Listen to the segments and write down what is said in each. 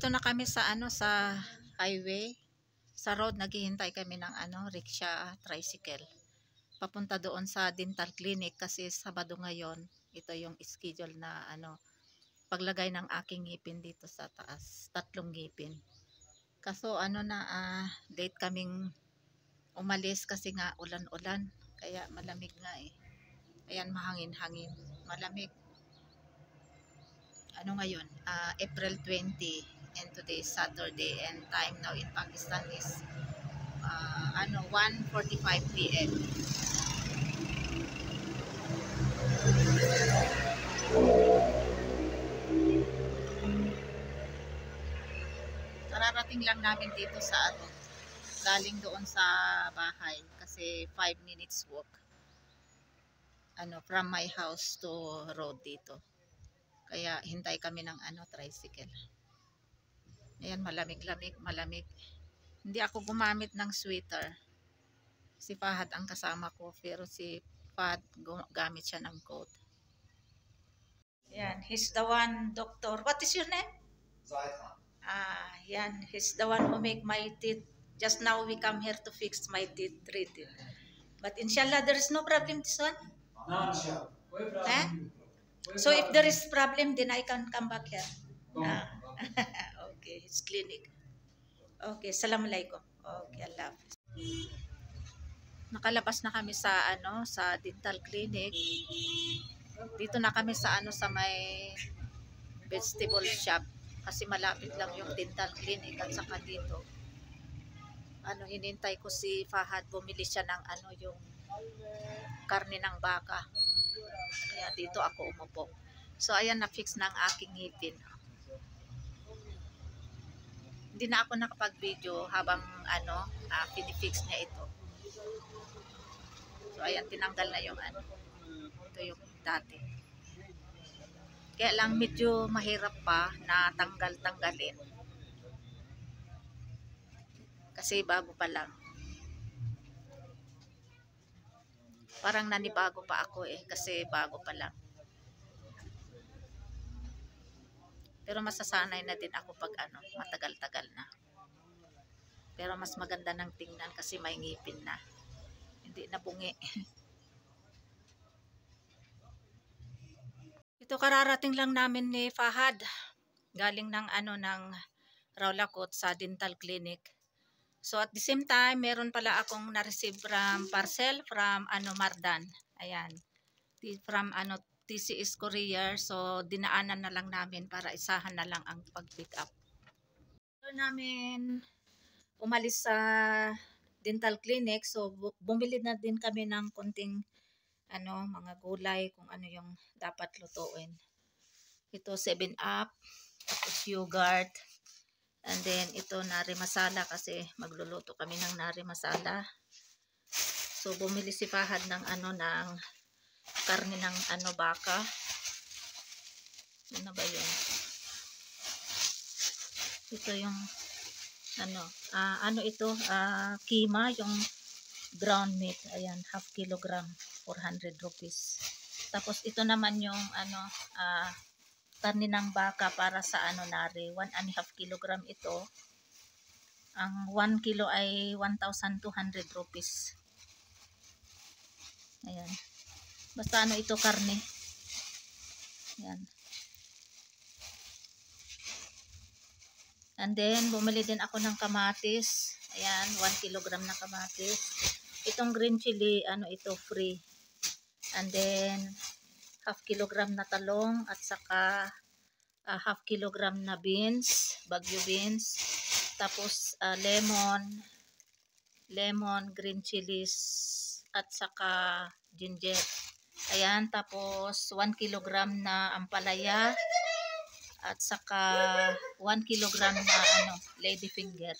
Dito na kami sa ano sa highway. Sa road naghihintay kami ng ano rickshaw, tricycle. Papunta doon sa dental clinic kasi Sabado ngayon. Ito yung schedule na ano paglagay ng aking ngipin dito sa taas. Tatlong ngipin. Kaso ano na uh, late kaming umalis kasi nga ulan-ulan. Kaya malamig nga eh. Ayan mahangin-hangin. Malamig ano ngayon, uh, April 20 and today is Saturday and time now in Pakistan is uh, ano 1:45 PM. Kararating lang namin dito sa ano, galing doon sa bahay kasi 5 minutes walk ano from my house to road dito. Kaya hintay kami ng ano tricycle. Ayan, malamig-lamig, malamig. Hindi ako gumamit ng sweater. Si Fahad ang kasama ko, pero si Fahad gamit siya ng coat. Yan, he's the one doctor. What is your name? Zaid Ah, yan, he's the one who make my teeth. Just now we come here to fix my teeth, three teeth. But inshallah, there is no problem this one. No, inshallah. Eh? So if there is problem, then I can come back here. Ah. okay, it's clinic. Okay, Assalamualaikum. Okay, Allah. Nakalabas na kami sa ano, sa dental clinic. Dito na kami sa ano sa may vegetable shop kasi malapit lang yung dental clinic at saka dito. Ano hinintay ko si Fahad bumili siya ng ano yung karne ng baka. Kaya dito ako umupo. So, ayan, na ang aking ngipin. Hindi na ako nakapag-video habang, ano, uh, pinifix niya ito. So, ayan, tinanggal na yung, ano, ito yung dati. Kaya lang medyo mahirap pa na tanggal-tanggalin. Kasi bago pa lang. parang nanibago pa ako eh kasi bago pa lang pero masasanay na din ako pag ano matagal-tagal na. Pero mas maganda ng tingnan kasi may ngipin na. Hindi na bungi. Ito kararating lang namin ni Fahad. Galing ng ano ng Raulakot sa dental clinic. So at the same time, meron pala akong na-receive from parcel from ano Mardan. Ayan. From ano TCS Courier. So dinaanan na lang namin para isahan na lang ang pag-pick up. So namin umalis sa dental clinic. So bumili na din kami ng konting ano mga gulay kung ano yung dapat lutuin. Ito 7 up, tapos yogurt, And then, ito nari masala kasi magluluto kami ng nari masala. So, bumili si Fahad ng ano, ng karne ng ano, baka. Ano ba yun? Ito yung ano, uh, ano ito, uh, kima, yung ground meat. Ayan, half kilogram, 400 rupees. Tapos, ito naman yung ano, uh, karne ng baka para sa ano nari 1 and half kilogram ito ang 1 kilo ay 1,200 rupees ayan basta ano ito karne. Ayan and then bumili din ako ng kamatis. Ayan 1 kilogram na kamatis. Itong green chili ano ito free. And then half kilogram na talong at saka uh, half kilogram na beans, bagyo beans, tapos uh, lemon, lemon, green chilies, at saka ginger. Ayan, tapos 1 kilogram na ampalaya, at saka 1 kilogram na ano, lady finger.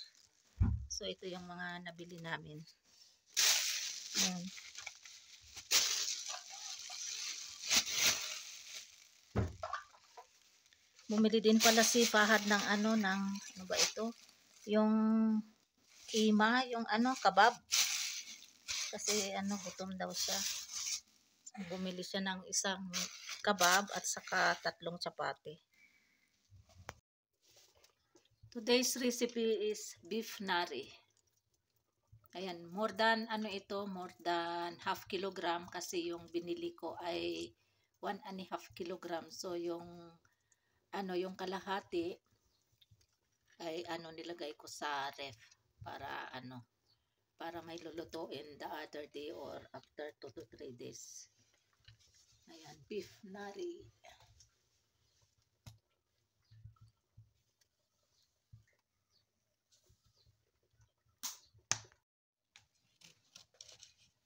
So, ito yung mga nabili namin. Ayan. Bumili din pala si Fahad ng ano, ng, ano ba ito? Yung kima, yung ano, kabab. Kasi ano, gutom daw siya. Bumili siya ng isang kabab at saka tatlong chapati. Today's recipe is beef nari. Ayan, more than ano ito, more than half kilogram kasi yung binili ko ay one and a half kilogram. So yung ano yung kalahati ay ano nilagay ko sa ref para ano para may lulutuin the other day or after 2 to 3 days. Ayan, beef nari.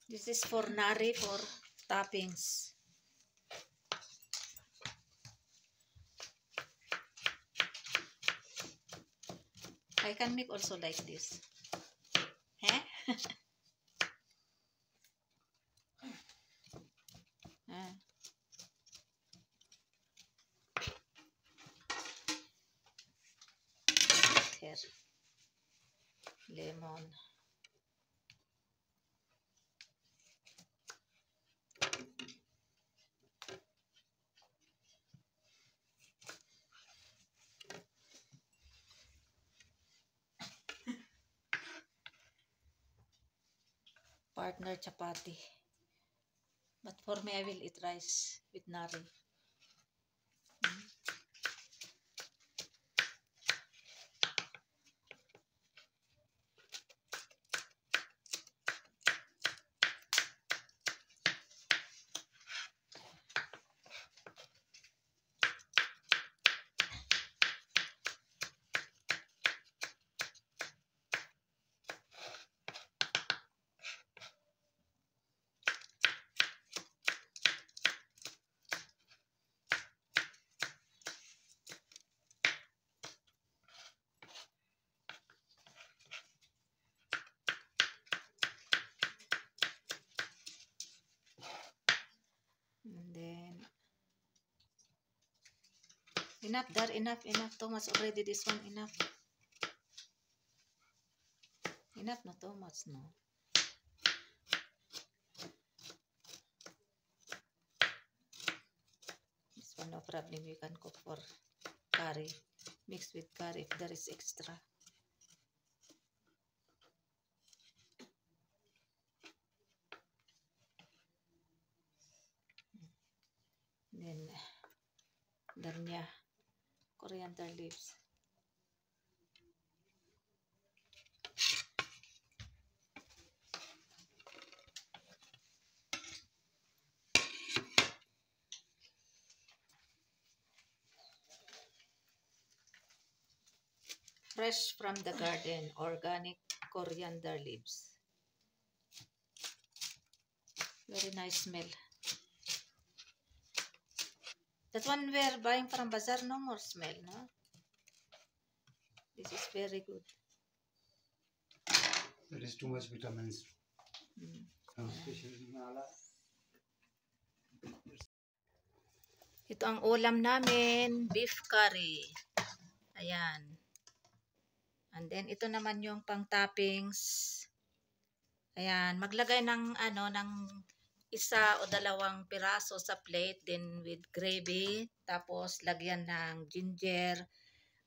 This is for nari for toppings. I can make also like this. Eh? ah. Here. Lemon. partner chapati. But for me, I will eat rice with nari. Mm. And then, enough there, enough, enough. Thomas already this one, enough. Enough na Thomas, no? This one, no problem. You can cook for curry. Mix with curry if there is extra. Then, danya, coriander leaves. Fresh from the garden, organic coriander leaves. Very nice smell. That one we're buying from bazaar, no more smell, no? This is very good. There is too much vitamins. Mm. Mala. Ito ang ulam namin, beef curry. Ayan. And then ito naman yung pang toppings. Ayan, maglagay ng ano ng isa o dalawang piraso sa plate then with gravy tapos lagyan ng ginger,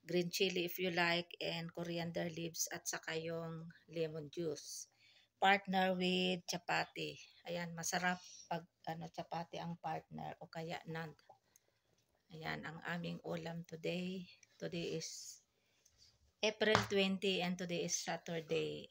green chili if you like and coriander leaves at saka yung lemon juice. Partner with chapati. Ayan, masarap pag ano chapati ang partner o kaya naan. Ayan ang aming ulam today. Today is April 20 and today is Saturday.